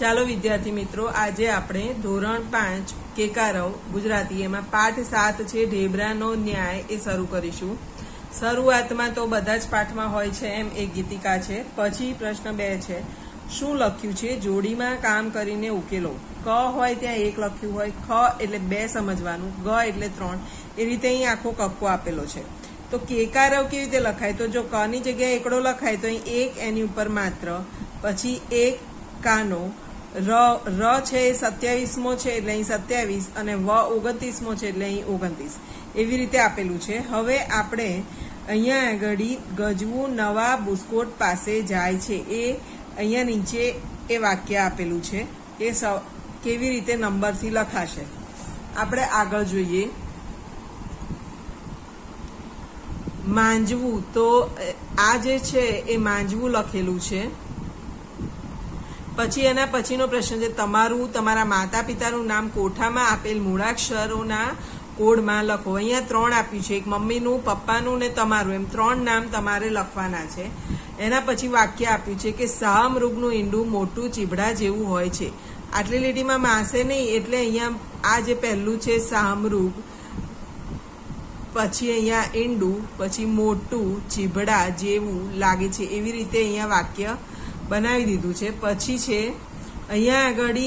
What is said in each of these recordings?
ચાલો વિદ્યાર્થી મિત્રો, આજે આપણે ધોરણ પાંચ કેકારવ ગુજરાતી એમાં પાઠ સાત છે, ઢેબરાનો ન્યાય એ શરૂ કરીશું. શરૂઆતમાં તો બધા જ પાઠમાં હોય છે એમ એક ગીતિકા છે. પછી પ્રશ્ન બે છે, શું લખ્યું છે? જોડીમાં કામ કરીને ઉકેલો. ક હોય ત્યાં એક લખ્યું હોય, ખ એટલે બે સમજવાનું, ગ એટલે ત્રણ. એ રીતે અહીં આખો કક્કો આપેલો છે. તો કેકારવ કેવી રીતે લખાય? તો જો ક ની જગ્યાએ એકડો લખાય તો અહીં એક એની ઉપર માત્ર, પછી એક કાનો ર ર છે એ સત્યાવીસમો છે એટલે અહીં સત્યાવીસ અને વ ઓગણત્રીસમો છે એટલે અહીં ઓગણત્રીસ. એવી રીતે આપેલું છે. હવે આપણે અહીંયા આગળ ગજવું નવા બુસ્કોટ પાસે જાય છે. એ અહીંયા નીચે એ વાક્ય આપેલું છે. એ કેવી રીતે નંબરથી લખાશે? આપણે આગળ જોઈએ. માંજવું તો આ જે છે એ માંજવું લખેલું છે. પછી એના પછીનો પ્રશ્ન છે, તમારું, તમારા માતા પિતાનું નામ કોઠામાં આપેલ મૂળાક્ષરોના કોડમાં લખો. અહીંયા ત્રણ આપ્યું છે. એક મમ્મીનું, પપ્પાનું ને તમારું. એમ ત્રણ નામ તમારે લખવાના છે. એના પછી વાક્ય આપ્યું છે કે શાહમૃગનું ઈંડું મોટું ચીબડા જેવું હોય છે. આટલી લીટીમાં માસે નહીં, એટલે અહીંયા આ જે પહેલું છે સામરૂપ પછી અહીંયા ઈંડું, પછી મોટું ચીબડા જેવું લાગે છે. એવી રીતે અહીંયા વાક્ય બનાવી દીધું છે. પછી છે, અહીંયા આગળ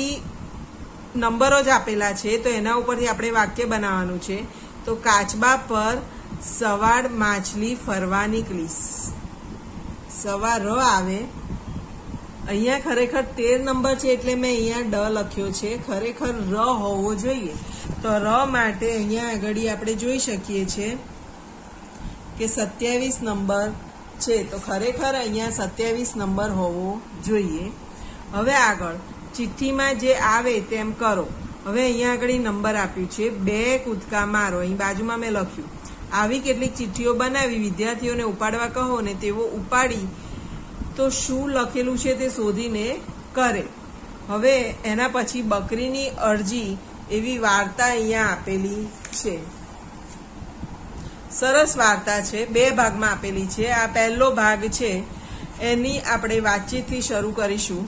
નંબરો જ આપેલા છે, તો એના ઉપરથી આપણે વાક્ય બનાવવાનું છે. તો કાચબા પર સવાર માછલી ફરવા નીકળી સવાર ર આવે. અહીંયા ખરેખર તેર નંબર છે એટલે મેં અહીંયા ડ લખ્યો છે. ખરેખર ર હોવો જોઈએ. તો ર માટે અહીંયા આગળ આપણે જોઈ શકીએ છીએ કે સત્યાવીસ નંબર છે, તો ખરેખર અહીંયા સત્યાવીસ નંબર હોવો જોઈએ. હવે આગળ, ચિઠ્ઠીમાં જે આવે તેમ કરો. હવે અહીંયા આગળ નંબર આપ્યું છે, બે કૂદકા મારો. અહીં બાજુમાં મેં લખ્યું, આવી કેટલીક ચિઠ્ઠીઓ બનાવી, વિદ્યાર્થીઓને ઉપાડવા કહો ને તેઓ ઉપાડી, તો શું લખેલું છે તે શોધીને કરે. હવે એના પછી બકરીની અરજી એવી વાર્તા અહીંયા આપેલી છે. સરસ વાર્તા છે. બે ભાગમાં આપેલી છે. આ પહેલો ભાગ છે. એની આપણે વાતચીતથી શરૂ કરીશું.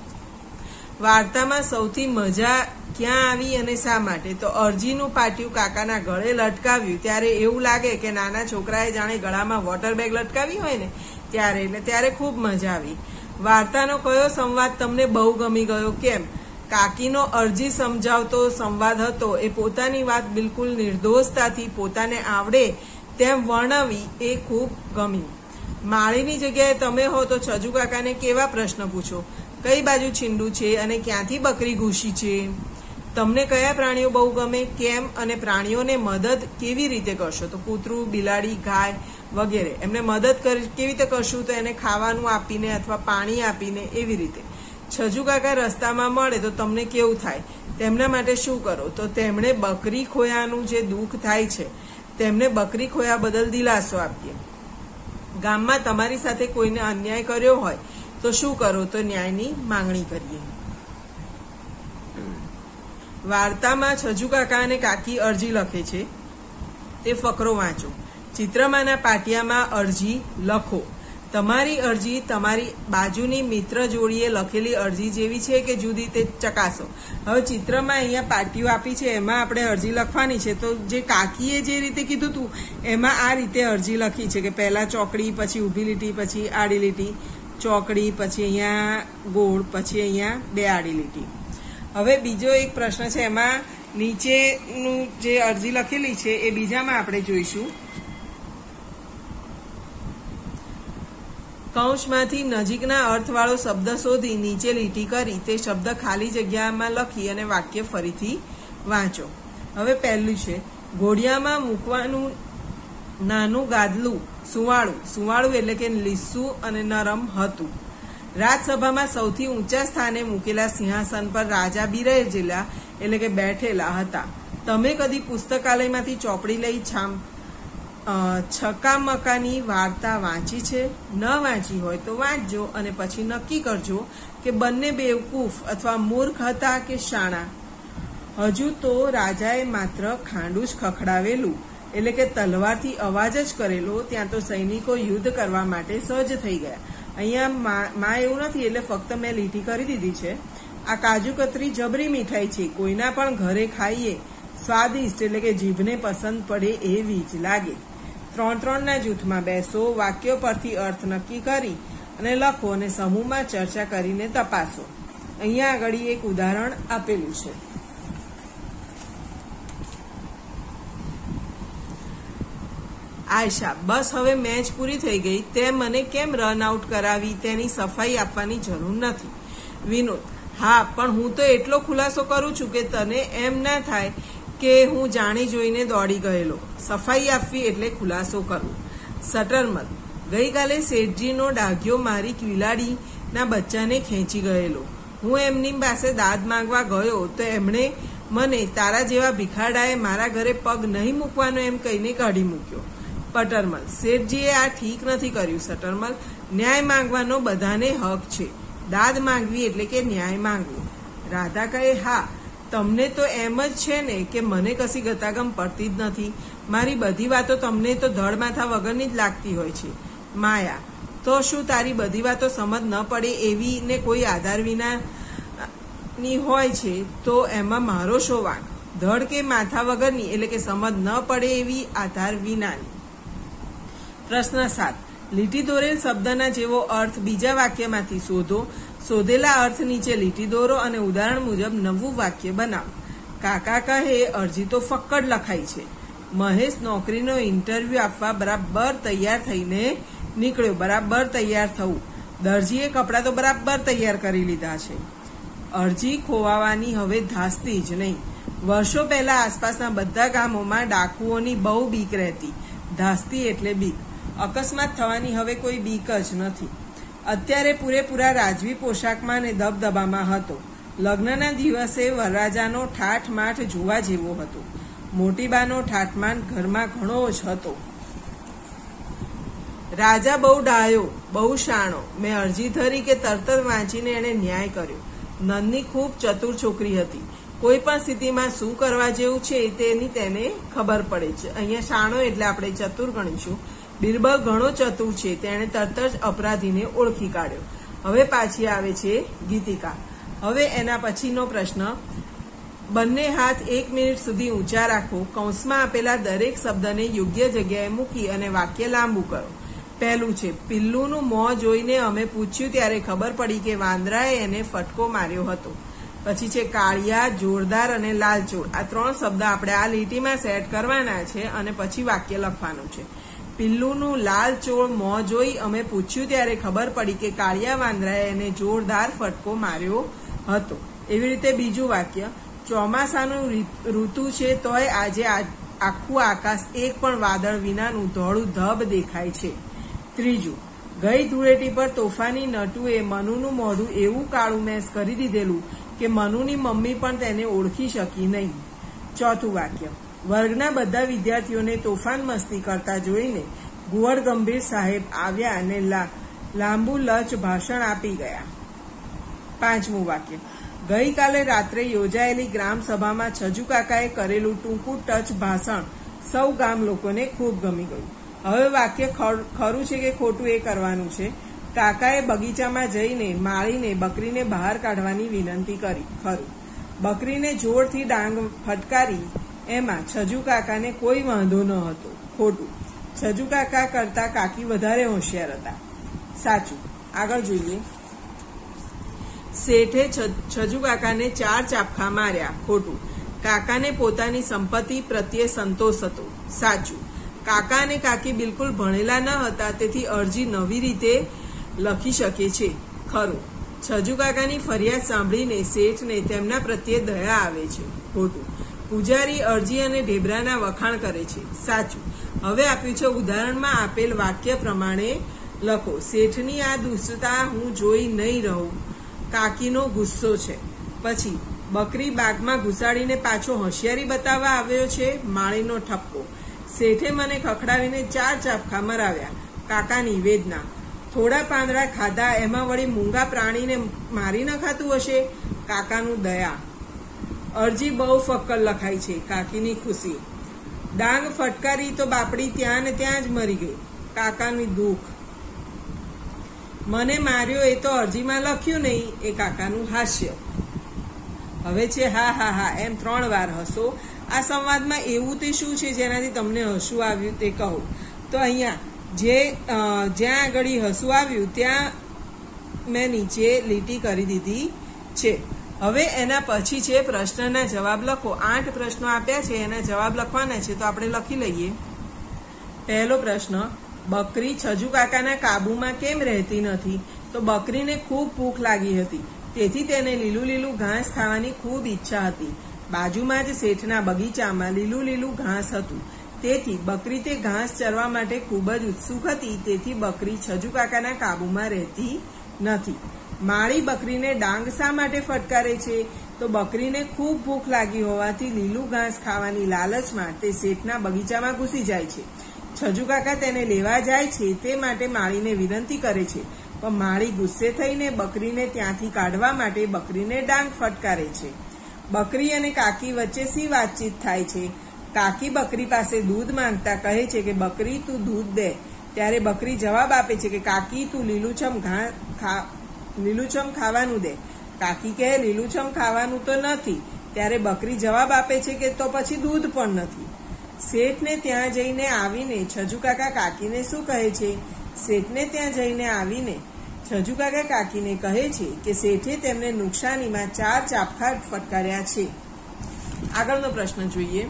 વાર્તામાં સૌથી મજા ક્યાં આવી અને શા માટે? તો અરજીનું પાટિયું કાકાના ગળે લટકાવ્યું. ત્યારે એવું લાગે કે નાના છોકરાએ જાણે ગળામાં વોટર બેગ લટકાવી હોય ને, ત્યારે એટલે ત્યારે ખૂબ મજા આવી. વાર્તાનો કયો સંવાદ તમને બહુ ગમી ગયો? કેમ? કાકીનો અરજી સમજાવતો સંવાદ હતો. એ પોતાની વાત બિલકુલ નિર્દોષતાથી પોતાને આવડે તેમ વર્ણવી એ ખૂબ ગમી માળીની જગ્યાએ તમે હો તો છજુ કાકાને કેવા પ્રશ્ન પૂછો? કઈ બાજુ છીંડું છે અને ક્યાંથી બકરી ઘૂસી છે? તમને કયા પ્રાણીઓ બહુ ગમે, કેમ અને પ્રાણીઓને મદદ કેવી રીતે કરશો? તો કૂતરું, બિલાડી, ગાય વગેરે. એમને મદદ કેવી રીતે કરશું? તો એને ખાવાનું આપીને અથવા પાણી આપીને એવી રીતે. છજુ કાકા રસ્તામાં મળે તો તમને કેવું થાય? તેમના માટે શું કરો? તો તેમણે બકરી ખોયાનું જે દુઃખ થાય છે તેમને બકરી ખોયા બદલ દિલાસો આપીએ. ગામમાં તમારી સાથે કોઈને અન્યાય કર્યો હોય, તો શું કરો? તો ન્યાયની માંગણી કરીએ. વાર્તામાં છજુ કાકા અને કાકી અરજી લખે છે. તે ફકરો વાંચો. ચિત્રમાંના પાટિયામાં અરજી લખો. તમારી અરજી તમારી બાજુની મિત્ર જોડીએ લખેલી અરજી જેવી છે કે જુદી તે ચકાસો. હવે ચિત્રમાં અહીંયા પાર્ટીઓ આપી છે, એમાં આપણે અરજી લખવાની છે. તો જે કાકીએ જે રીતે કીધું હતું એમાં આ રીતે અરજી લખી છે કે પહેલા ચોકડી, પછી ઊભી લીટી, પછી આડી લીટી, ચોકડી, પછી અહીંયા ગોળ, પછી અહીંયા બે આડી લીટી. હવે બીજો એક પ્રશ્ન છે, એમાં નીચેનું જે અરજી લખેલી છે, એ બીજામાં આપણે જોઈશું. કૌંસમાંથી નજીકના અર્થવાળો શબ્દ શોધી નીચે લીટી કરી તે શબ્દ ખાલી જગ્યામાં લખી અને વાક્ય ફરીથી વાંચો. હવે પહેલું છે ઘોડિયામાં મૂકવાનું નાનું ગાદલું સુવાળું. સુવાળું એટલે કે લીસું અને નરમ હતું. રાજસભામાં સૌથી ઊંચા સ્થાને મૂકેલા સિંહાસન પર રાજા બિરાજેલા એટલે કે બેઠેલા હતા. તમે કદી પુસ્તકાલયમાંથી ચોપડી લઈ છામ અ, છકામકાની વાર્તા વાંચી છે ન વાંચી હોય તો વાંચજો અને પછી નક્કી કરજો કે બંને બેવકૂફ અથવા મૂર્ખ હતા કે શાણા. હજુ તો રાજાએ માત્ર ખાંડું જ ખખડાવેલું. એટલે કે તલવારથી અવાજ જ કરેલો ત્યાં તો સૈનિકો યુદ્ધ કરવા માટે સજ્જ થઈ ગયા. અહીંયા માં એવું નથી એટલે ફક્ત મેં લીટી કરી દીધી છે. આ કાજુ કતરી જબરી મીઠાઈ છે કોઈના પણ ઘરે ખાઈએ. સ્વાદિષ્ટ એટલે કે જીભને પસંદ પડે એવી જ લાગે. ત્રણ ત્રણના જૂથમાં બેસો, વાક્યો પરથી અર્થ નક્કી કરી અને લખો અને સમૂહમાં ચર્ચા કરીને તપાસો. અહીંયા આગળ એક ઉદાહરણ આપેલું છે. આયશા, બસ હવે મેચ પૂરી થઈ ગઈ. તે મને કેમ રન આઉટ કરાવી? તેની સફાઈ આપવાની જરૂર નથી. વિનોદ, હા, પણ હું તો એટલો ખુલાસો કરું છું કે તને એમ ના થાય કે હું જાણી જોઈને દોડી ગયેલો. સફાઈ આપવી એટલે ખુલાસો કરવો. સટરમલ ગઈકાલે શેઠજીનો ડાઘ્યો મારી ક્વિલાડીના બચ્ચાને ખેંચી ગયેલો. હું એમની પાસે દાદ માંગવા ગયો તો એમણે મને તારા જેવા ભિખાડાએ મારા ઘરે પગ નહીં મૂકવાનો એમ કહીને કાઢી મૂક્યો. પટરમલ શેઠજીએ આ ઠીક નથી કર્યું. સટરમલ ન્યાય માંગવાનો બધાને હક છે. દાદ માંગવી એટલે કે ન્યાય માંગવું. રાધા કહે હા તમને તો એમ જ છે ને કે મને કશી ગતાગમ પડતી જ નથી. મારી બધી વાતો તમને તો ધડ માથા વગરની જ લાગતી હોય છે. માયા, તો શું તારી બધી વાતો સમજ ન પડે એવી ને કોઈ આધાર વિના ની હોય છે? તો એમાં મારો શો વાંક. ધડ કે માથા વગરની એટલે કે સમજ ન પડે એવી આધાર વિનાની. પ્રશ્ન સાત. લીટી દોરેલ શબ્દના જેવો અર્થ બીજા વાક્યમાંથી શોધો. શોધેલા અર્થ નીચે લીટી દોરો અને ઉદાહરણ મુજબ નવું વાક્ય બનાવો. કાકા કહે, અરજી તો ફક્કડ લખાઈ છે. મહેશ નોકરીનો ઇન્ટરવ્યુ આપવા બરાબર તૈયાર થઈને નીકળ્યો. બરાબર તૈયાર થવું. દરજીએ કપડાં તો બરાબર તૈયાર કરી લીધા છે. અરજી ખોવાવાની હવે ધાસતી જ નહીં. વર્ષો પહેલા આસપાસના બધા ગામોમાં ડાકુઓની બહુ બીક રહેતી. ધાસતી એટલે બીક. અકસ્માત થવાની હવે કોઈ બીક જ નથી. અત્યારે પૂરેપૂરા રાજવી પોશાકમાં ને દબદબામાં હતો. લગ્નના દિવસે વરરાજાનો ઠાઠ માઠ જોવા જેવો હતો. મોટીબાનો ઠાઠમાન ઘરમાં ઘણો જ હતો. રાજા બહુ ડાયો, બહુ શાણો. મેં અરજી ધરી કે તરત જ વાંચીને એણે ન્યાય કર્યો. નંદની ખૂબ ચતુર છોકરી હતી. કોઈ પણ સ્થિતિમાં શું કરવા જેવું છે તેની તેને ખબર પડે છે. અહીંયા શાણો એટલે આપણે ચતુર ગણીશું. બિરબલ ઘણો ચતુર છે. તેણે તરત જ અપરાધીને ઓળખી કાઢ્યો. હવે પાછી આવે છે ગીતિકા. હવે એના પછીનો પ્રશ્ન. બંને હાથ એક મિનિટ સુધી ઊંચા રાખો. કૌંસમાં આપેલા દરેક શબ્દને યોગ્ય જગ્યાએ મૂકી અને વાક્ય લાંબુ કરો. પહેલું છે, પિલ્લુનું મોં જોઈને અમે પૂછ્યું ત્યારે ખબર પડી કે વાંદરાએ એને ફટકો માર્યો હતો. પછી છે, કાળિયા, જોરદાર અને લાલચોળ. આ ત્રણ શબ્દ આપણે આ લીટીમાં સેટ કરવાના છે અને પછી વાક્ય લખવાનું છે. પિલ્લુનું લાલ ચોળ મોં જોઈ અમે પૂછ્યું ત્યારે ખબર પડી કે કાળિયા વાંદરાએ એને જોરદાર ફટકો માર્યો હતો. એવી રીતે બીજું વાક્ય, ચોમાસાનું ઋતુ છે તોય આજે આખું આકાશ એક પણ વાદળ વિનાનું ધોળું ધબ દેખાય છે. ત્રીજું, ગઈ ધૂળેટી પર તોફાની નટુએ મનુનું મોઢું એવું કાળું મેસ કરી દીધેલું કે મનુની મમ્મી પણ તેને ઓળખી શકી નહીં. ચોથું વાક્ય વર્ગના બધા વિદ્યાર્થીઓને તોફાન મસ્તી કરતા જોઈને ગુવડ ગંભીર સાહેબ આવ્યા અને લાંબુ લચ ભાષણ આપી ગયા. પાંચમું વાક્ય. ગઈકાલે રાત્રે યોજાયેલી ગ્રામ સભામાં છજુ કાકાએ કરેલું ટૂંકું ટચ ભાષણ સૌ ગામ લોકોને ખૂબ ગમી ગયું. હવે વાક્ય ખરું છે કે ખોટું એ કરવાનું છે? કાકાએ બગીચામાં જઈને માળીને બકરીને બહાર કાઢવાની વિનંતી કરી. ખરું. બકરીને જોરથી ડાંગ ફટકારી એમાં છજુ કાકાને કોઈ વાંધો ન હતો. ખોટું. છજુ કાકા કરતા કાકી વધારે હોશિયાર હતા. સાચું. આગળ જોઈએ. શેઠે છજુ કાકાને ચાર ચાપખા માર્યા. ખોટું. કાકાને પોતાની સંપત્તિ પ્રત્યે સંતોષ હતો. સાચું. કાકા અને કાકી બિલકુલ ભણેલા ન હતા, તેથી અરજી નવી રીતે લખી શકે છે. ખરું. છજુ કાકાની ફરિયાદ સાંભળીને શેઠને તેમના પ્રત્યે દયા આવે છે. ખોટું. પૂજારી અરજી અને ઢેબરાના વખાણ કરે છે. સાચું. હવે આપ્યું છે ઉદાહરણમાં આપેલ વાક્ય પ્રમાણે લખો, શેઠની આ દુષ્ટતા હું જોઈ નહીં રહું. કાકીનો ગુસ્સો છે. પછી, બકરી બાગમાં ઘુસાડીને પાછો હોશિયારી બતાવવા આવ્યો છે, માળીનો ઠપકો. શેઠે મને ખખડાવીને ચાર ચાપખા મરાવ્યા. કાકાની વેદના થોડા પાંદડા ખાધા, એમાં વળી મૂંગા પ્રાણીને મારી નખાતું હશે? કાકાનું દયા. અરજી બહુ ફક્કર લખાઈ છે, કાકીની ખુશી. ડાંગ ફટકારી તો બાપડી ત્યાં ને ત્યાં જ મરી ગઈ, કાકાની દુઃખ. મને માર્યો એ તો અરજીમાં લખ્યું નહીં, એ કાકાનું હાસ્ય. હવે છે, હા હા હા, એમ ત્રણ વાર હસો. આ સંવાદમાં એવું તે શું છે જેનાથી તમને હસવું આવ્યું તે કહો. તો અહીંયા, જે જ્યાં આગળ હસવું આવ્યું, ત્યાં મેં નીચે લીટી કરી દીધી છે. હવે એના પછી છે પ્રશ્નના જવાબ લખો. આઠ પ્રશ્નો આપ્યા છે, એના જવાબ લખવાના છે, તો આપણે લખી લઈએ. પહેલો પ્રશ્ન, બકરી છજુ કાકાના કાબુમાં કેમ રહેતી નથી? તો બકરીને ખૂબ ભૂખ લાગી હતી. તેથી તેને લીલું લીલું ઘાસ ખાવાની ખૂબ ઈચ્છા હતી. બાજુમાં જ શેઠના બગીચામાં લીલું લીલું ઘાસ હતું. તેથી બકરી તે ઘાસ ચરવા માટે ખૂબ જ ઉત્સુક હતી. તેથી બકરી છજુ કાકાના કાબુમાં રહેતી નથી. માળી બકરીને ડાંગ શા માટે ફટકારે છે? તો બકરીને ખૂબ ભૂખ લાગી હોવાથી લીલું ઘાસ ખાવાની લાલચમાં તે શેઠના બગીચામાં ઘૂસી જાય છે. છજુ કાકા તેને લેવા જાય છે તે માટે માળીને વિનંતી કરે છે. પણ માળી ગુસ્સે થઈને બકરીને ત્યાંથી કાઢવા માટે બકરીને ડાંગ ફટકારે છે. બકરી અને કાકી વચ્ચે સી વાતચીત થાય છે? કાકી બકરી પાસે દૂધ માંગતા કહે છે કે, બકરી, તું દૂધ દે. ત્યારે બકરી જવાબ આપે છે કે, કાકી, તું લીલુંછમ ઘા લીલુંછમ ખાવાનું દે. કાકી કહે લીલુંછમ ખાવાનું તો નથી. ત્યારે બકરી જવાબ આપે છે કે, તો પછી દૂધ પણ નથી. શેઠને ત્યાં જઈને આવીને છજુ કાકા કાકીને શું કહે છે? શેઠને ત્યાં જઈને આવીને છજુ કાકા કાકીને કહે છે કે, શેઠે તેમને નુકસાનીમાં ચાર ચાપખા ફટકાર્યા છે. આગળનો પ્રશ્ન જોઈએ.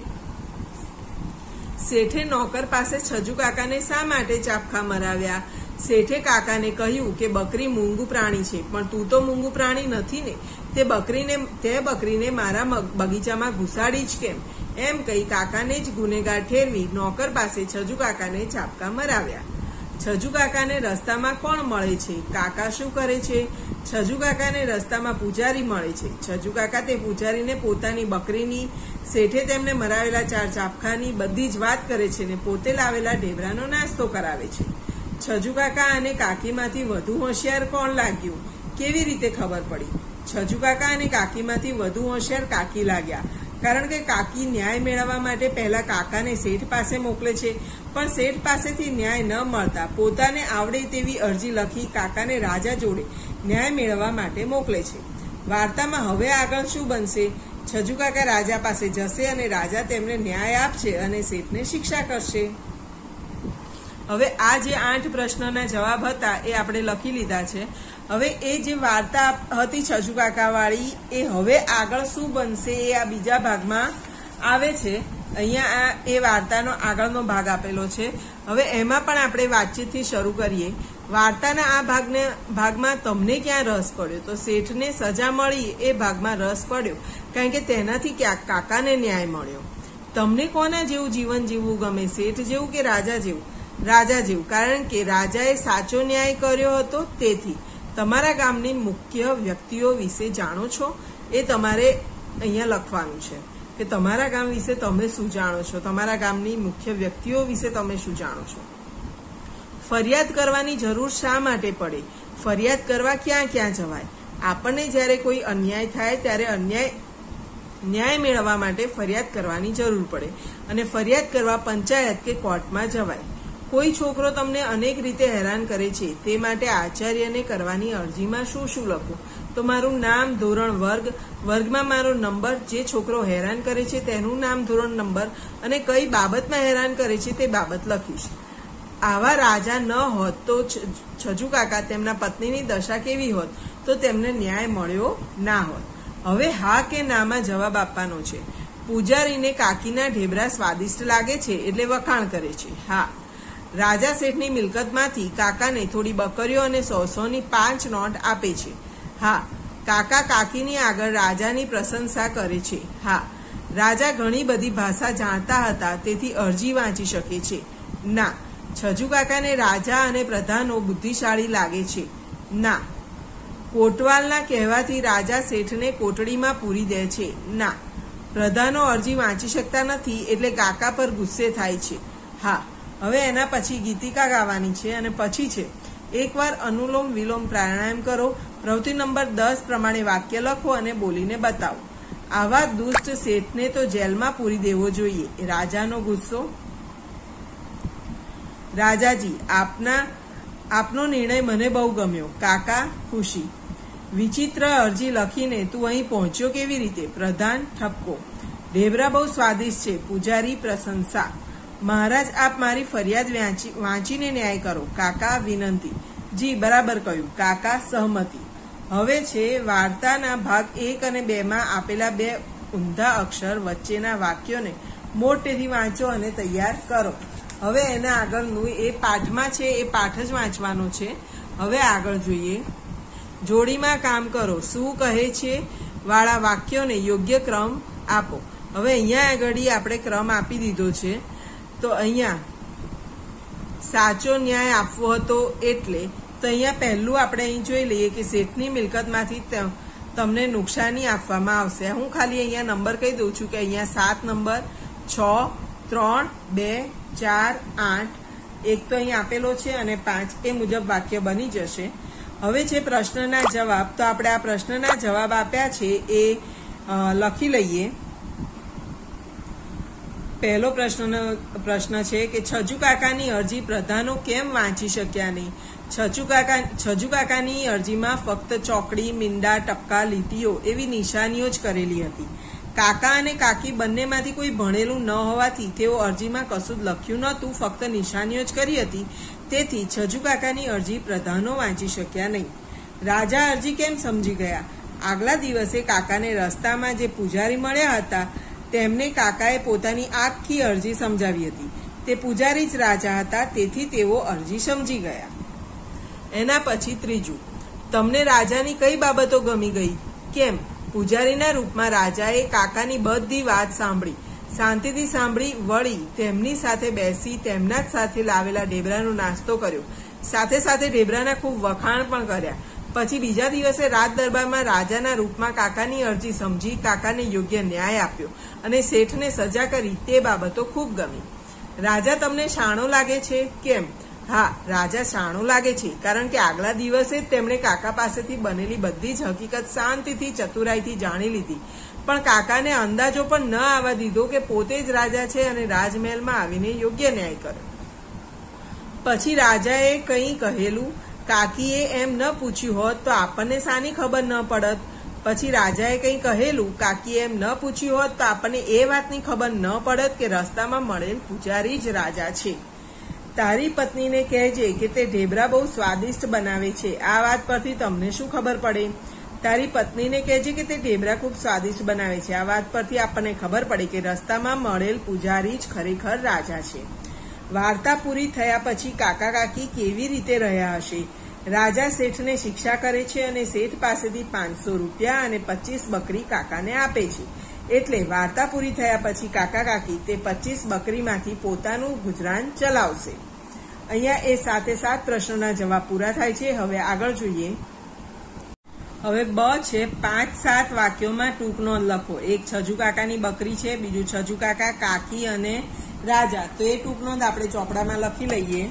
શેઠે નોકર પાસે છજુ કાકાને શા માટે ચાપખા મરાવ્યા? શેઠે કાકાને કહ્યું કે બકરી મૂંગું પ્રાણી છે, પણ તું તો મૂંગું પ્રાણી નથી ને. તે બકરીને તે બકરીને મારા બગીચામાં ઘુસાડી જ કેમ? એમ કહી કાકાને જ ગુનેગાર ઠેરવી નોકર પાસે છજુ કાકાને ચાપકા મરાવ્યા. છજુ કાકાને રસ્તામાં કોણ મળે છે? કાકા શું કરે છે? છજુ કાકાને રસ્તામાં પૂજારી મળે છે. છજુ કાકા તે પૂજારીને પોતાની બકરીની, શેઠે તેમને મરાવેલા ચાર ચાપખાની બધી જ વાત કરે છે ને પોતે લાવેલા ઢેબરાનો નાસ્તો કરાવે છે. છજુ કાકા અને કાકીમાંથી વધુ હોશિયાર કોણ લાગ્યું? કેવી રીતે ખબર પડી? છજુ કાકા અને કાકીમાંથી વધુ હોશિયાર કાકી લાગ્યા. કારણ કે કાકી ન્યાય મેળવવા માટે પહેલા કાકાને શેઠ પાસે મોકલે છે. પણ શેઠ પાસેથી ન્યાય ન મળતા પોતાને આવડે તેવી અરજી લખી કાકાને રાજા જોડે ન્યાય મેળવવા માટે મોકલે છે. વાર્તામાં હવે આગળ શું બનશે? છજુ કાકા રાજા પાસે જશે અને રાજા તેમને ન્યાય આપશે અને શેઠને શિક્ષા કરશે. હવે આ જે આઠ પ્રશ્નના જવાબ હતા એ આપણે લખી લીધા છે. હવે એ જે વાર્તા હતી છજુ કાકાવાળી, એ હવે આગળ શું બનશે એ આ બીજા ભાગમાં આવે છે. અહીંયા આ એ વાર્તાનો આગળનો ભાગ આપેલો છે. હવે એમાં પણ આપણે વાતચીતથી શરૂ કરીએ. વાર્તાના આ ભાગને, ભાગમાં તમને ક્યાં રસ પડ્યો? તો શેઠને સજા મળી એ ભાગમાં રસ પડ્યો. કારણ કે તેનાથી ક્યાંક કાકાને ન્યાય મળ્યો. તમને કોના જેવું જીવન જીવવું ગમે? શેઠ જેવું કે રાજા જેવું? રાજા જેવું કારણ કે રાજાએ સાચો ન્યાય કર્યો હતો, તેથી તમારા ગામની મુખ્ય વ્યક્તિઓ વિશે જાણો છો, એ તમારે અહીંયા લખવાનું છે કે તમારા ગામ વિશે તમે શું જાણો છો? તમારા ગામની મુખ્ય વ્યક્તિઓ વિશે તમે શું જાણો છો? ફરિયાદ કરવાની જરૂર શા માટે પડે? ફરિયાદ કરવા ક્યાં ક્યાં જવાય? આપણને જ્યારે કોઈ અન્યાય થાય, ત્યારે અન્યાય, ન્યાય મેળવવા માટે ફરિયાદ કરવાની જરૂર પડે. અને ફરિયાદ કરવા પંચાયત કે કોર્ટમાં જવાય. કોઈ છોકરો તમને અનેક રીતે હેરાન કરે છે, તે માટે આચાર્યને કરવાની અરજીમાં શું શું લખું તો મારું નામ ધોરણ વર્ગ, વર્ગમાં મારો નંબર, જે છોકરો હેરાન કરે છે તેનું નામ ધોરણ નંબર અને કઈ બાબતમાં હેરાન કરે છે તે બાબત લખીશ. આવા રાજા ન હોત તો છજુ કાકા તેમના પત્નીની દશા કેવી હોત? તો તેમને ન્યાય મળ્યો ના હોત. હવે હા કે નામાં જવાબ આપવાનો છે. પૂજારીને કાકીના ઢેબરા સ્વાદિષ્ટ લાગે છે એટલે વખાણ કરે છે. હા. રાજા શેઠની મિલકતમાંથી કાકાને થોડી બકરીઓ અને સોસોની પાંચ નોટ આપે છે. હા, કાકા કાકીની આગળ રાજાની પ્રશંસા કરે છે. હા, રાજા ઘણી બધી ભાષા જાણતા હતા, તેથી અરજી વાંચી શકે છે. ના, છજુ કાકાને રાજા અને પ્રધાનો બુદ્ધિશાળી લાગે છે. ના, કોટવાલના કહેવાથી રાજા શેઠને કોટડીમાં પૂરી દે છે. ના, પ્રધાનો અરજી વાંચી શકતા નથી, એટલે કાકા પર ગુસ્સે થાય છે. હા હવે એના પછી ગીતિકા ગાવાની છે અને પછી છે. એકવાર અનુલોમ વિલોમ પ્રાણાયામ કરો, પ્રવૃત્તિ નંબર દસ પ્રમાણે વાક્ય લખો અને બોલીને બતાવો. આવા દુષ્ટ શેઠને તો જેલમાં પૂરી દેવો જોઈએ. રાજાનો ગુસ્સો? રાજાજી, આપના, આપનો નિર્ણય મને બહુ ગમ્યો. કાકા, ખુશી. વિચિત્ર અરજી લખીને તું અહીં પહોંચ્યો કેવી રીતે? પ્રધાન ઠપકો. ઢેબરા બહુ સ્વાદિષ્ટ છે. પૂજારી પ્રશંસા. મહારાજ, આપ મારી ફરિયાદ વાંચી વાંચીને ન્યાય કરો. કાકા, વિનંતી. જી, બરાબર કહ્યું. કાકા, સહમતી. હવે છે, વાર્તાના ભાગ એક અને બે માં આપેલા બે ઊંધા અક્ષર વચ્ચેના વાક્યોને મોટેથી વાંચો અને તૈયાર કરો. હવે એના આગળનું એ પાઠમાં છે, એ પાઠ જ વાંચવાનો છે. હવે આગળ જોઈએ. જોડીમાં કામ કરો. શું કહે છે? વાળા વાક્યોને યોગ્ય ક્રમ આપો. હવે અહીંયા આગળ આપણે ક્રમ આપી દીધો છે. તો અહીંયા સાચો ન્યાય આપવો હતો એટલે તો અહીંયા પહેલું આપણે અહીં જોઈ લઈએ કે શેઠની મિલકતમાંથી તમને નુકસાની આપવામાં આવશે. હું ખાલી અહીંયા નંબર કહી દઉં છું કે અહીંયા સાત નંબર, છ, ત્રણ, બે, ચાર, આઠ, એક તો અહીં આપેલો છે અને પાંચ એ મુજબ વાક્ય બની જશે. હવે છે પ્રશ્નના જવાબ. તો આપણે આ પ્રશ્નના જવાબ આપ્યા છે એ લખી લઈએ. પહેલો પ્રશ્નનો પ્રશ્ન છે કે છજુ કાકાની અરજી પ્રધાનો કેમ વાંચી શક્યા નહીં? છજુ કાકા છજુ કાકાની અરજીમાં ફક્ત ચોકડી, મીંડા, ટપકા, લીટીઓ એવી નિશાનીઓ જ કરેલી હતી. કાકા અને કાકી બંનેમાંથી કોઈ ભણેલું ન હોવાથી તેઓ અરજીમાં કશું જ લખ્યું નહોતું, ફક્ત નિશાનીઓ જ કરી હતી. તેથી છજુ કાકાની અરજી પ્રધાનો વાંચી શક્યા નહીં. રાજા અરજી કેમ સમજી ગયા? આગલા દિવસે કાકાને રસ્તામાં જે પૂજારી મળ્યા હતા તેમને કાકાએ પોતાની આખી અરજી સમજાવી હતી. તે પૂજારી જ રાજા હતા, તેથી તેઓ અરજી સમજી ગયા. એના પછી ત્રીજું, તમને રાજાની કઈ બાબતો ગમી ગઈ? કેમ? પૂજારીના રૂપમાં રાજાએ કાકાની બધી વાત સાંભળી. શાંતિથી સાંભળી, વળી તેમની સાથે બેસી તેમના જ સાથે લાવેલા ઢેબરાનો નાસ્તો કર્યો. સાથે સાથે ઢેબરાના ખૂબ વખાણ પણ કર્યા. પછી બીજા દિવસે રાત દરબારમાં રાજાના રૂપમાં કાકાની અરજી સમજી કાકાને યોગ્ય ન્યાય આપ્યો. અને શેઠને સજા કરી તે બાબતો ખૂબ ગમી. રાજા તમને શાણો લાગે છે? કેમ? હા, રાજા શાણો લાગે છે, કારણ કે આગલા દિવસે જ તેમણે કાકા પાસેથી બનેલી બધી જ હકીકત શાંતિથી, ચતુરાઈથી જાણી લીધી. પણ કાકાને અંદાજો પણ ન આવવા દીધો કે પોતે જ રાજા છે અને રાજમહેલમાં આવીને યોગ્ય ન્યાય કર્યો પછી રાજાએ કંઈ કહેલું? કાકીએ એમ ન પૂછ્યું હોત તો આપણને સાની ખબર ન પડત. પછી રાજાએ કંઈ કહેલું? કાકીએ એમ ન પૂછ્યું હોત તો આપણને એ વાતની ખબર ન પડત કે રસ્તામાં મળેલ પૂજારી જ રાજા છે. તારી પત્નીને કહેજે કે તે ઢેબરા બહુ સ્વાદિષ્ટ બનાવે છે. આ વાત પરથી તમને શું ખબર પડે? તારી પત્નીને કહેજે કે તે ઢેબરા ખૂબ સ્વાદિષ્ટ બનાવે છે. આ વાત પરથી આપણને ખબર પડે કે રસ્તામાં મળેલ પૂજારી જ ખરેખર રાજા છે. વાર્તા પૂરી થયા પછી કાકા કાકી કેવી રીતે રહ્યા હશે? રાજા શેઠને શિક્ષા કરે છે અને શેઠ પાસેથી પાંચસો રૂપિયા અને પચીસ બકરી કાકાને આપે છે. એટલે વાર્તા પૂરી થયા પછી કાકા કાકી તે પચીસ બકરીમાંથી પોતાનું ગુજરાન ચલાવશે. અહીંયા એ સાથે સાત પ્રશ્નોના જવાબ પૂરા થાય છે. હવે આગળ જોઈએ. હવે બ છે પાંચ સાત વાક્યોમાં ટૂંક નોંધ લખો. એક છજુ કાકાની બકરી છે, બીજું છજુ કાકા કાકી અને રાજા. તો એ ટૂંક નોંધ આપણે ચોપડામાં લખી લઈએ.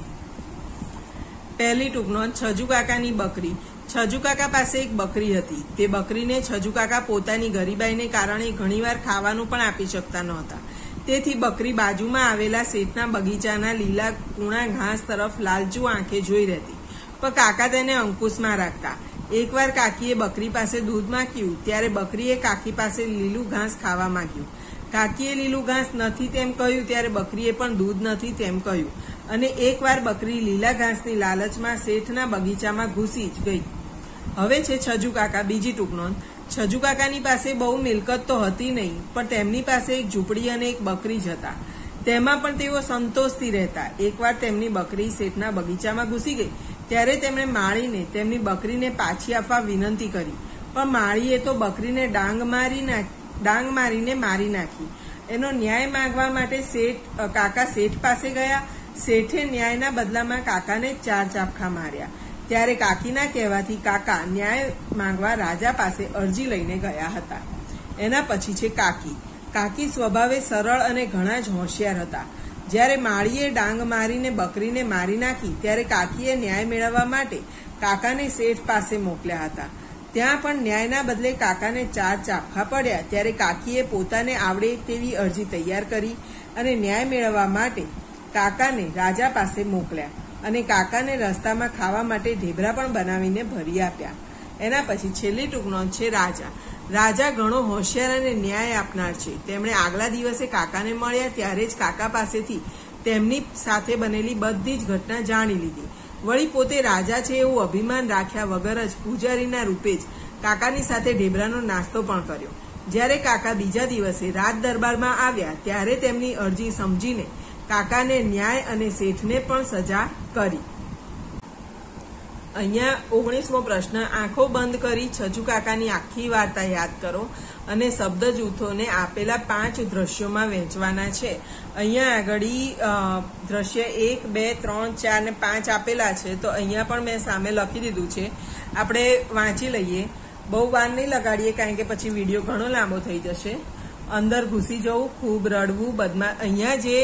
પહેલી ટૂંકનો છજુ કાકાની બકરી. છજુ કાકા પાસે એક બકરી હતી. તે બકરીને છજુ કાકા પોતાની ગરીબાઈને કારણે ઘણીવાર ખાવાનું પણ આપી શકતા નહોતા. તેથી બકરી બાજુમાં આવેલા શેઠના બગીચાના લીલા કૂણા ઘાસ તરફ લાલચુ આંખે જોઈ રહેતી. પણ કાકા તેને અંકુશમાં રાખતા. એકવાર કાકીએ બકરી પાસે દૂધ માંગ્યું, ત્યારે બકરીએ કાકી પાસે લીલું ઘાસ ખાવા માંગ્યું. કાકીએ લીલું ઘાસ નથી તેમ કહ્યું, ત્યારે બકરીએ પણ દૂધ નથી તેમ કહ્યું. અને એકવાર બકરી લીલા ઘાસની લાલચમાં શેઠના બગીચામાં ઘૂસી જ ગઈ. હવે છે છજુ કાકા બીજી ટૂંક છજુ કાકાની પાસે બહુ મિલકત તો હતી નહીં, પણ તેમની પાસે એક ઝૂંપડી અને એક બકરી જ હતા. તેમાં પણ તેઓ સંતોષથી રહેતા. એકવાર તેમની બકરી શેઠના બગીચામાં ઘૂસી ગઈ, ત્યારે તેમણે માળીને તેમની બકરીને પાછી આપવા વિનંતી કરી. પણ માળીએ તો બકરીને ડાંગ મારી ડાંગ મારીને મારી નાખી. એનો ન્યાય માંગવા માટે શેઠ, કાકા શેઠ પાસે ગયા શેઠે ન્યાયના બદલામાં કાકાને ચાર ચાપખા માર્યા. ત્યારે કાકીના કહેવાથી કાકા ન્યાય માંગવા રાજા પાસે અરજી લઈને ગયા હતા. એના પછી છે કાકી. કાકી સ્વભાવે સરળ અને ઘણા જ હોશિયાર હતા. જ્યારે માળીએ ડાંગ મારીને બકરીને મારી નાખી, ત્યારે કાકીએ ન્યાય મેળવવા માટે કાકાને શેઠ પાસે મોકલ્યા હતા. ત્યાં પણ ન્યાયના બદલે કાકાને ચાર ચાપખા પડ્યા. ત્યારે કાકીએ પોતાને આવડે તેવી અરજી તૈયાર કરી અને ન્યાય મેળવવા માટે કાકાને રાજા પાસે મોકલ્યા અને કાકાને રસ્તામાં ખાવા માટે ઢેબરા પણ બનાવીને ભરી આપ્યા. એના પછી છેલ્લી ટૂંકનોંધ છે રાજા. રાજા ઘણો હોશિયાર અને ન્યાય આપનાર છે. તેમણે આગલા દિવસે કાકાને મળ્યા ત્યારે જ કાકા પાસેથી તેમની સાથે બનેલી બધી જ ઘટના જાણી લીધી. વળી પોતે રાજા છે એવું અભિમાન રાખ્યા વગર જ પૂજારીના રૂપે જ કાકાની સાથે ઢેબરાનો નાસ્તો પણ કર્યો. જ્યારે કાકા બીજા દિવસે રાજ દરબારમાં આવ્યા ત્યારે તેમની અરજી સમજીને કાકાને ન્યાય અને શેઠને પણ સજા કરી. અહીંયા ઓગણીસમો પ્રશ્ન, આંખો બંધ કરી છજુ કાકાની આખી વાર્તા યાદ કરો અને શબ્દ જૂથોને આપેલા પાંચ દ્રશ્યોમાં વહેંચવાના છે. અહીંયા આગળ દ્રશ્ય એક, બે, ત્રણ, ચાર ને પાંચ આપેલા છે, તો અહીંયા પણ મેં સામે લખી દીધું છે. આપણે વાંચી લઈએ. બહુ વાર નહીં લગાડીએ, કારણ કે પછી વીડિયો ઘણો લાંબો થઈ જશે. અંદર ઘૂસી જવું, ખૂબ રડવું, બદમા, અહીંયા જે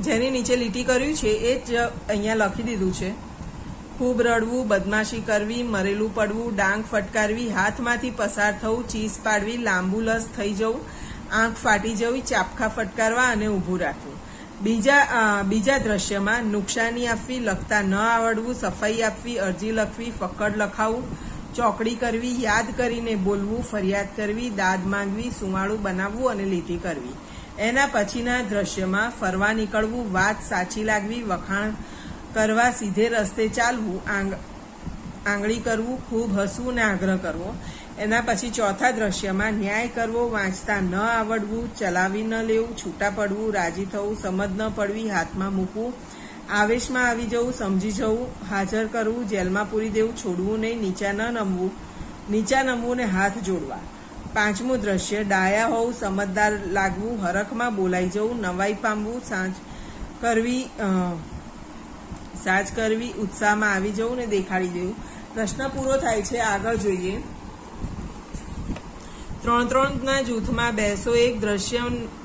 જેની નીચે લીટી કર્યું છે, એ જ અહીંયા લખી દીધું છે. ખૂબ રડવું, બદમાશી કરવી, મરેલું પડવું, ડાંગ ફટકારવી, હાથમાંથી પસાર થવું, ચીસ પાડવી, લાંબુ લસ થઈ જવું, આંખ ફાટી જવી, ચાપખા ફટકારવા અને ઊભું રાખવું. બીજા બીજા દ્રશ્યમાં નુકસાની આપવી, લખતા ન આવડવું, સફાઈ આપવી, અરજી લખવી, ફક્કડ લખાવવું ચોકડી કરવી, યાદ કરીને બોલવું, ફરિયાદ કરવી, દાદ માંગવી, સુવાળું બનાવવું અને લીટી કરવી. એના પછીના દ્રશ્યમાં ફરવા નીકળવું, વાત સાચી લાગવી, વખાણ કરવા, સીધે રસ્તે ચાલવું આંગળી કરવું, ખૂબ હસવું ને આગ્રહ કરવો. એના પછી ચોથા દ્રશ્યમાં ન્યાય કરવો, વાંચતા ન આવડવું, ચલાવી ન લેવું, છૂટા પડવું, રાજી થવું, સમજ ન પડવી, હાથમાં મૂકવું આવેશમાં આવી જવું, સમજી જવું, હાજર કરવું, જેલમાં પૂરી દેવું, છોડવું નહીં, નીચા ન નમવું, નીચા નમવું ને હાથ જોડવા. પાંચમું દ્રશ્ય, ડાયા હોવું, સમજદાર લાગવું, હરખમાં બોલાઈ જવું, નવાઈ પામવું, સાંજ કરવી સાજ કરવી, ઉત્સાહમાં આવી જવું ને દેખાડી દેવું. પ્રશ્ન પૂરો થાય છે, આગળ જોઈએ. ત્રણ ત્રણના જૂથમાં બેસો એક દ્રશ્યના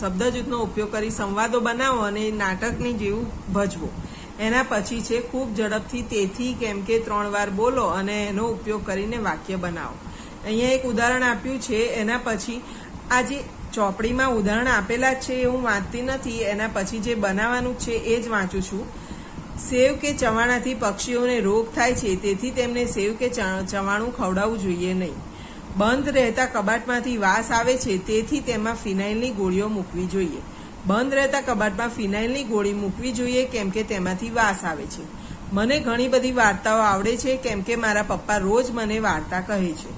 શબ્દ જૂથનો ઉપયોગ કરી સંવાદો બનાવો અને નાટકની જેવું ભજવો. એના પછી છે, ખૂબ ઝડપથી તેથી કેમ કે ત્રણ વાર બોલો અને એનો ઉપયોગ કરીને વાક્ય બનાવો. અહીંયા એક ઉદાહરણ આપ્યું છે, એના પછી આ જે ચોપડીમાં ઉદાહરણ આપેલા છે, એ હું વાંચતી નથી, એના પછી જે બનાવવાનું છે, એ જ વાંચું છું. સેવ કે ચવાણાથી પક્ષીઓને રોગ થાય છે, તેથી તેમને સેવ કે ચવાણું ખવડાવવું જોઈએ નહીં. બંધ રહેતા કબાટમાંથી વાસ આવે છે, તેથી તેમાં ફિનાઇલની ગોળીઓ મૂકવી જોઈએ. બંધ રહેતા કબાટમાં ફિનાઇલની ગોળી મૂકવી જોઈએ કેમ કે તેમાંથી વાસ આવે છે. મને ઘણી બધી વાર્તાઓ આવડે છે કેમ કે મારા પપ્પા રોજ મને વાર્તા કહે છે.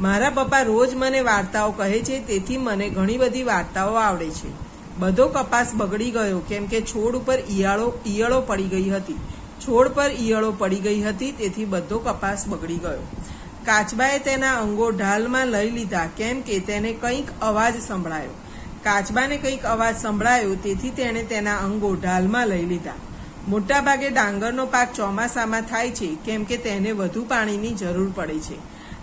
મારા પપ્પા રોજ મને વાર્તાઓ કહે છે, તેથી મને ઘણી બધી વાર્તાઓ આવડે છે. બધો કપાસ બગડી ગયો કેમ કે છોડ ઉપર ઈયાળો, ઈયળો પડી ગઈ હતી. છોડ પર ઈયળો પડી ગઈ હતી, તેથી બધો કપાસ બગડી ગયો. કાચબાએ તેના અંગો ઢાલમાં લઈ લીધા કેમ કે તેને કંઈક અવાજ સંભળાયો. કાચબાને કંઈક અવાજ સંભળાયો તેથી તેણે તેના અંગો ઢાલમાં લઈ લીધા. મોટાભાગે ડાંગરનો પાક ચોમાસામાં થાય છે કેમ કે તેને વધુ પાણીની જરૂર પડે છે.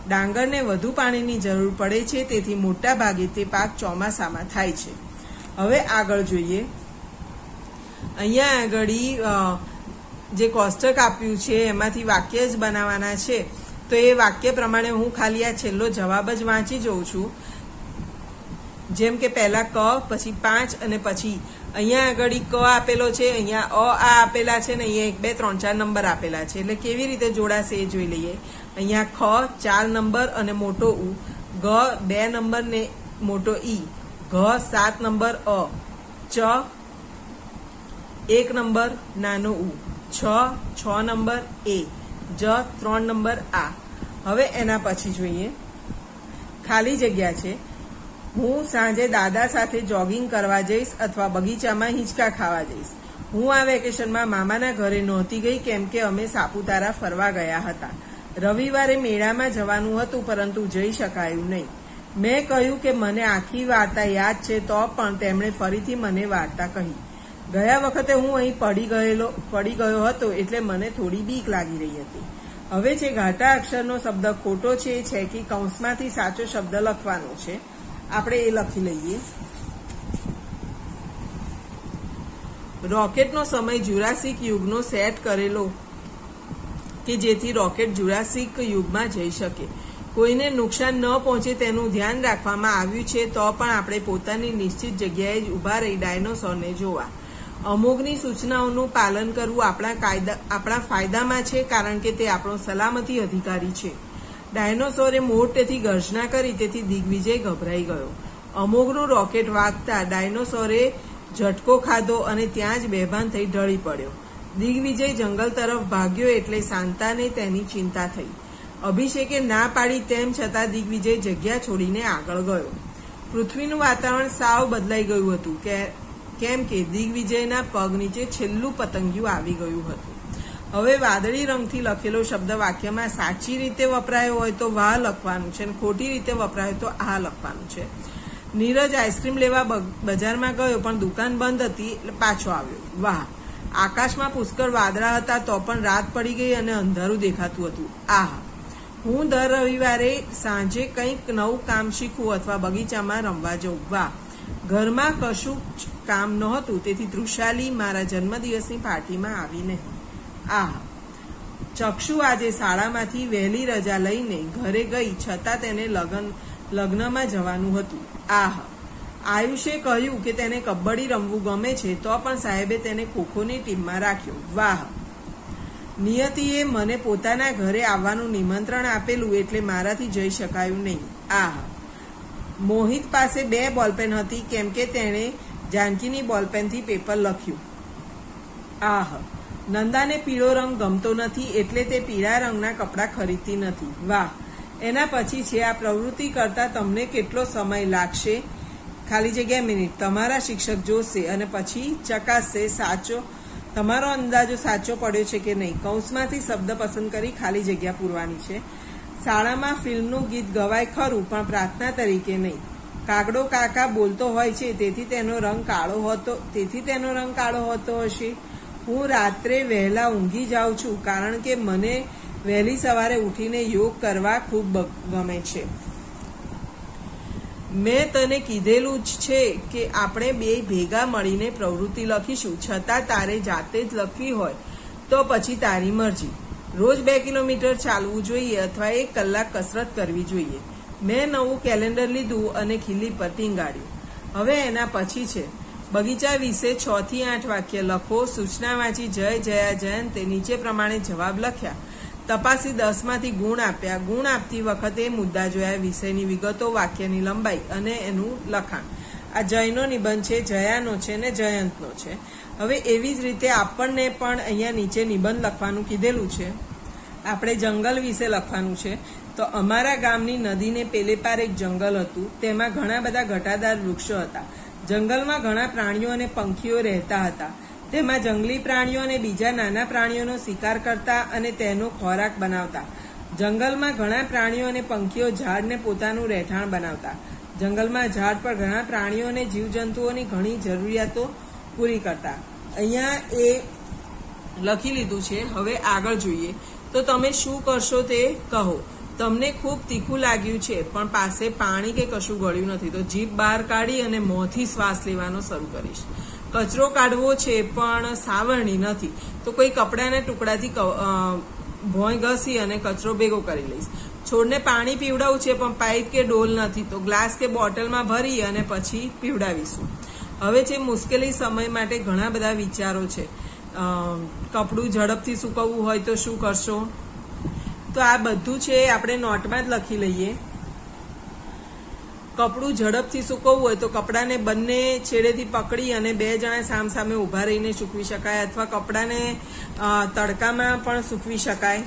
ડાંગરને વધુ પાણીની જરૂર પડે છે તેથી મોટાભાગે તે પાક ચોમાસામાં થાય છે. હવે આગળ જોઈએ. અહીંયા આગળ જે કોષ્ટક આપ્યું છે એમાંથી વાક્ય જ બનાવવાના છે. તો એ વાક્ય પ્રમાણે હું ખાલી આ છેલ્લો જવાબ જ વાંચી જોઉં છું. જેમ કે પહેલા ક, પછી પાંચ અને પછી અહીંયા આગળ ક આપેલો છે, અહીંયા અ આ આપેલા છે ને અહીંયા એક બે ત્રણ ચાર નંબર આપેલા છે. એટલે કેવી રીતે જોડાશે એ જોઈ લઈએ. અહીંયા ખ ચાર નંબર અને મોટો ઉ. ગ બે નંબર ને મોટો ઈ. ઘ સાત નંબર અ. ચ એક નંબર નાનો ઉ. છ છ નંબર એ. જ ત્રણ નંબર આ. હવે એના પછી જોઈએ. ખાલી જગ્યા છે. હું સાંજે દાદા સાથે જોગિંગ કરવા જઈશ અથવા બગીચામાં હિંચકા ખાવા જઈશ. હું આ વેકેશનમાં મામાના ઘરે નહોતી ગઈ કેમ કે અમે સાપુતારા ફરવા ગયા હતા. રવિવારે મેળામાં જવાનું હતું પરંતુ જઈ શકાયું નહીં. મેં કહ્યું કે મને આખી વાર્તા યાદ છે તો પણ તેમણે ફરીથી મને વાર્તા કહી. ગયા વખતે હું અહીં પડી ગયેલો, પડી ગયો હતો એટલે મને થોડી બીક લાગી રહી હતી. હવે જે ઘાટા અક્ષરનો શબ્દ ખોટો છે એ છે કે કૌંસમાંથી સાચો શબ્દ લખવાનો છે. આપણે એ લખી લઈએ. રોકેટનો સમય જુરાસિક યુગનો સેટ કરેલો કે જેથી રોકેટ જુરાસિક યુગમાં જઈ શકે. કોઈને નુકસાન ન પહોંચે તેનું ધ્યાન રાખવામાં આવ્યું છે તો પણ આપણે પોતાની નિશ્ચિત જગ્યાએ જ ઊભા રહી ડાયનોસોરને જોવા. અમોઘની સૂચનાઓનું પાલન કરવું આપણા કાયદા, આપણા ફાયદામાં છે, કારણ કે તે આપણો સલામતી અધિકારી છે. ડાયનોસોરે મોટેથી ગર્જના કરી, તેથી દિગ્વિજય ગભરાઈ ગયો. અમોઘનું રોકેટ વાગતા ડાયનોસોરે ઝટકો ખાધો અને ત્યાં જ બેભાન થઈ ઢળી પડ્યો. દિગ્વિજય જંગલ તરફ ભાગ્યો એટલે શાંતાને તેની ચિંતા થઈ. અભિષેકે ના પાડી તેમ છતાં દિગ્વિજય જગ્યા છોડીને આગળ ગયો. પૃથ્વીનું વાતાવરણ સાવ બદલાઈ ગયું હતું, કે કેમ કે દિગ્વિજયના પગ નીચે છેલ્લું પતંગિયું આવી ગયું હતું. હવે વાદળી રંગથી લખેલો શબ્દ વાક્યમાં સાચી રીતે વપરાયો હોય તો વાહ લખવાનું છે અને ખોટી રીતે વપરાયો તો આ લખવાનું છે. નીરજ આઈસ્ક્રીમ લેવા બજારમાં ગયો પણ દુકાન બંધ હતી એટલે પાછો આવ્યો. વાહ! આકાશમાં પુષ્કળ વાદળા હતા તો પણ રાત પડી ગઈ અને અંધારું દેખાતું હતું. આહ! હું દર રવિવારે સાંજે કંઈક નવું કામ શીખું અથવા બગીચામાં રમવા જઉં. વાહ! ઘરમાં કશું કામ નહોતું, તેથી તૃષાલી મારા જન્મદિવસની પાર્ટીમાં આવી નહીં આ ચક્ષુ આજે શાળામાંથી વહેલી રજા લઈને ઘરે ગઈ, છતાં તેને લગ્ન, લગ્નમાં જવાનું હતું. આહ, આયુષે કહ્યું કે તેને કબડ્ડી રમવું ગમે છે, તો પણ સાહેબે તેને ખોખોની ટીમમાં રાખ્યો. વાહ, નિયતિએ મને પોતાના ઘરે આવવાનું નિમંત્રણ આપેલું એટલે મારાથી જઈ શકાયું નહીં. આહ મોહિત પાસે બે બોલપેન હતી, કેમ કે તેણે જાનકીની બોલપેનથી પેપર લખ્યું. આહ, નંદાને પીળો રંગ ગમતો નથી, એટલે તે પીળા રંગના કપડાં ખરીદતી નથી. વાહ, એના પછી છે આ પ્રવૃત્તિ કરતા તમને કેટલો સમય લાગશે? ખાલી જગ્યા મિનિટ. તમારા શિક્ષક જોશે અને પછી ચકાસશે સાચો, તમારો અંદાજો સાચો પડ્યો છે કે નહીં. કૌંસમાંથી શબ્દ પસંદ કરી ખાલી જગ્યા પૂરવાની છે. શાળામાં ફિલ્મનું ગીત ગવાય ખરું, પણ પ્રાર્થના તરીકે નહીં. કાગડો કાકા બોલતો હોય છે, તેથી તેનો રંગ કાળો હતો, તેથી તેનો રંગ કાળો હોતો હશે. હું રાત્રે વહેલા ઊંઘી જાઉં છું, કારણ કે મને વહેલી સવારે ઉઠીને યોગ કરવા ખૂબ ગમે છે. મેં તને કીધેલું જ છે કે આપણે બે ભેગા મળીને પ્રવૃત્તિ લખીશું, છતાં તારે જાતે જ લખવી હોય, તો પછી તારી મરજી. રોજ બે કિલોમીટર ચાલવું જોઈએ અથવા એક કલાક કસરત કરવી જોઈએ. મેં નવું કેલેન્ડર લીધું અને ખીલી પર ટીંગાડ્યું. હવે એના પછી છે. બગીચા વિશે છ થી આઠ વાક્ય લખો, સૂચના વાંચી, જય, જયા, જયંતે નીચે પ્રમાણે જવાબ લખ્યા. તપાસી દસમાંથી ગુણ આપ્યા. ગુણ આપતી વખતે મુદ્દા જોયા, વિષયની વિગતો, વાક્યની લંબાઈ અને એનું લખાણ. આ જયનો નિબંધ છે, જયાનો છે ને જયંતનો છે. હવે એવી જ રીતે આપણને પણ અહીંયા નીચે નિબંધ લખવાનું કીધેલું છે. આપણે જંગલ વિશે લખવાનું છે. તો અમારા ગામની નદીને પેલે પાર એક જંગલ હતું. તેમાં ઘણા બધા ઘટાદાર વૃક્ષો હતા. જંગલમાં ઘણા પ્રાણીઓ અને પંખીઓ રહેતા હતા. તેમાં જંગલી પ્રાણીઓ અને બીજા નાના પ્રાણીઓનો શિકાર કરતા અને તેનો ખોરાક બનાવતા. જંગલમાં ઘણા પ્રાણીઓ અને પંખીઓ ઝાડને પોતાનું રહેઠાણ બનાવતા. જંગલમાં ઝાડ પર ઘણા પ્રાણીઓ અને જીવજંતુઓની ઘણી જરૂરિયાતો પૂરી કરતા. અહીંયા એ લખી લીધું છે, હવે આગળ જોઈએ. તો તમે શું કરશો તે કહો. તમને ખૂબ તીખું લાગ્યું છે, પણ પાસે પાણી કે કશું ગળ્યું નથી. તો જીભ બહાર કાઢી અને મોંથી શ્વાસ લેવાનો શરૂ કરીશ. કચરો કાઢવો છે, પણ સાવરણી નથી. તો કોઈ કપડાના ટુકડાથી ભોંય ઘસી અને કચરો ભેગો કરી લઈશ. છોડને પાણી પીવડાવવું છે, પણ પાઇપ કે ડોલ નથી. તો ગ્લાસ કે બોટલમાં ભરી અને પછી પીવડાવીશું. હવે છે મુશ્કેલી સમય માટે ઘણા બધા વિચારો છે. કપડું ઝડપથી સુકવવું હોય તો શું કરશો? તો આ બધું છે આપણે નોટમાં જ લખી લઈએ. કપડું ઝડપથી સૂકવવું હોય તો કપડાને બંને છેડેથી પકડી અને બે જણા સામ સામે ઊભા રહીને સૂકવી શકાય અથવા કપડાને તડકામાં પણ સૂકવી શકાય.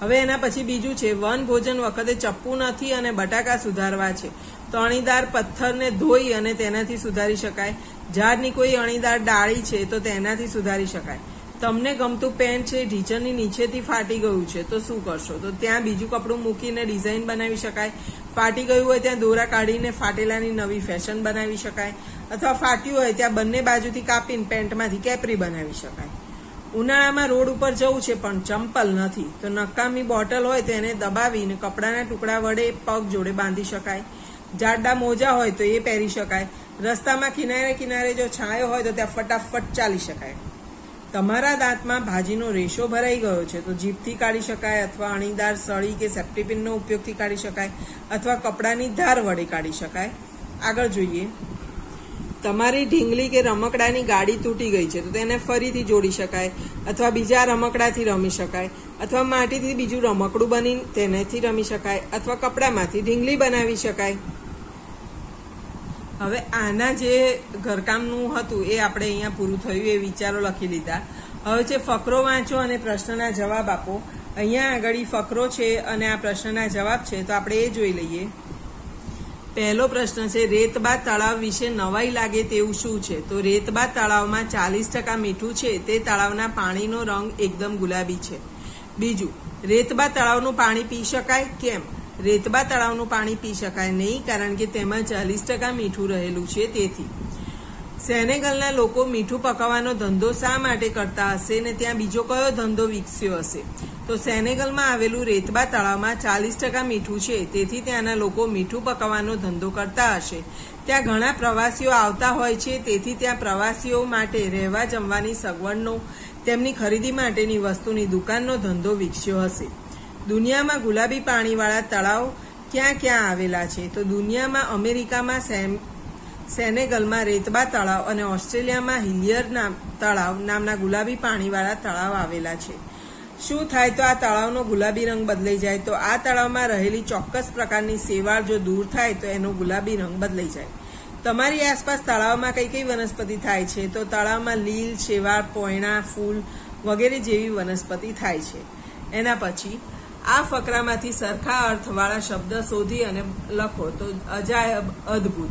હવે એના પછી બીજું છે વન ભોજન વખતે ચપ્પુ નથી અને બટાકા સુધારવા છે. તો અણીદાર પથ્થરને ધોઈ અને તેનાથી સુધારી શકાય. ઝાડની કોઈ અણીદાર ડાળી છે તો તેનાથી સુધારી શકાય. તમને ગમતું પેન્ટ છે ઢીચરની નીચેથી ફાટી ગયું છે, તો શું કરશો? તો ત્યાં બીજું કપડું મૂકીને ડિઝાઇન બનાવી શકાય. ફાટી ગયું હોય ત્યાં દોરા કાઢીને ફાટેલાની નવી ફેશન બનાવી શકાય. અથવા ફાટ્યું હોય ત્યાં બંને બાજુથી કાપીને પેન્ટમાંથી કેપરી બનાવી શકાય. ઉનાળામાં રોડ ઉપર જવું છે, પણ ચંપલ નથી. તો નકામી બોટલ હોય તેને દબાવીને કપડાના ટુકડા વડે પગ જોડે બાંધી શકાય. જાડા મોજા હોય તો એ પહેરી શકાય. રસ્તામાં કિનારે કિનારે જો છાંયો હોય તો ત્યાં ફટાફટ ચાલી શકાય. તમારા દાંતમાં ભાજીનો રેશો ભરાઈ ગયો છે તો જીભથી કાઢી શકાય અથવા અણીદાર સળી કે સેપ્ટીપિનનો ઉપયોગથી કાઢી શકાય અથવા કપડાની ધાર વડે કાઢી શકાય. આગળ જોઈએ. તમારી ઢીંગલી કે રમકડાની ગાડી તૂટી ગઈ છે તો તેને ફરીથી જોડી શકાય અથવા બીજા રમકડાથી રમી શકાય અથવા માટીથી બીજું રમકડું બની તેનેથી રમી શકાય અથવા કપડામાંથી ઢીંગલી બનાવી શકાય. હવે આના જે ઘરકામનું હતું એ આપણે અહીંયા પૂરું થયું એ વિચારો લખી લીધા. હવે છે ફકરો વાંચો અને પ્રશ્નના જવાબ આપો. અહીંયા આગળ ફકરો છે અને આ પ્રશ્નના જવાબ છે, તો આપણે એ જોઈ લઈએ. પહેલો પ્રશ્ન છે રેતબા તળાવ વિશે નવાઈ લાગે તેવું શું છે? તો રેતબા તળાવમાં ચાલીસ ટકા મીઠું છે, તે તળાવના પાણીનો રંગ એકદમ ગુલાબી છે. બીજું રેતબા તળાવનું પાણી પી શકાય? કેમ? રેતબા તળાવનું પાણી પી શકાય નહીં, કારણ કે તેમાં ચાલીસ ટકા મીઠું રહેલું છે તેથી. સેનેગલના લોકો મીઠું પકાવવાનો ધંધો શા માટે કરતા હશે ને ત્યાં બીજો કયો ધંધો વિકસ્યો હશે? તો સેનેગલમાં આવેલું રેતબા તળાવમાં ચાલીસ ટકા મીઠું છે, તેથી ત્યાંના લોકો મીઠું પકાવવાનો ધંધો કરતા હશે. ત્યાં ઘણા પ્રવાસીઓ આવતા હોય છે, તેથી ત્યાં પ્રવાસીઓ માટે રહેવા જમવાની સગવડનો, તેમની ખરીદી માટેની વસ્તુની દુકાનનો ધંધો વિકસ્યો હશે. દુનિયામાં ગુલાબી પાણીવાળા તળાવ ક્યાં ક્યાં આવેલા છે? તો દુનિયામાં અમેરિકામાં સેમ, સેનેગલમાં રેતબા તળાવ અને ઓસ્ટ્રેલિયામાં હિલિયર તળાવ નામના ગુલાબી પાણીવાળા તળાવ આવેલા છે. શું થાય તો આ તળાવનો ગુલાબી રંગ બદલાઈ જાય? તો આ તળાવમાં રહેલી ચોક્કસ પ્રકારની સેવાળ જો દૂર થાય તો એનો ગુલાબી રંગ બદલાઈ જાય. તમારી આસપાસ તળાવમાં કઈ કઈ વનસ્પતિ થાય છે? તો તળાવમાં લીલ, શેવાળ, પોયણા, ફૂલ વગેરે જેવી વનસ્પતિ થાય છે. એના પછી આ ફકરામાંથી સરખા અર્થવાળા શબ્દ શોધી અને લખો તો અજાયબ, અદ્ભુત.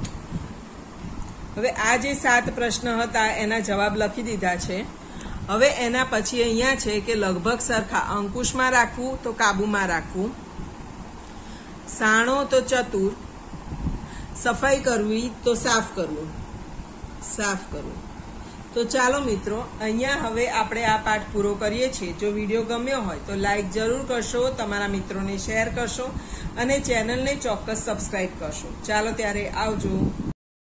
હવે આ જે સાત પ્રશ્ન હતા એના જવાબ લખી દીધા છે. હવે એના પછી અહીંયા છે કે લગભગ સરખા અંકુશમાં રાખવું તો કાબુમાં રાખવું. સાણો તો ચતુર, સફાઈ કરવી તો સાફ કરવું. સાફ કરવું. તો ચાલો મિત્રો, અહીંયા હવે આપણે આ પાઠ પૂરો કરીએ છીએ. જો વીડિયો ગમ્યો હોય તો લાઈક જરૂર કરશો, તમારા મિત્રોને શેર કરશો અને ચેનલને ચોક્કસ સબસ્ક્રાઈબ કરશો. ચાલો ત્યારે આવજો.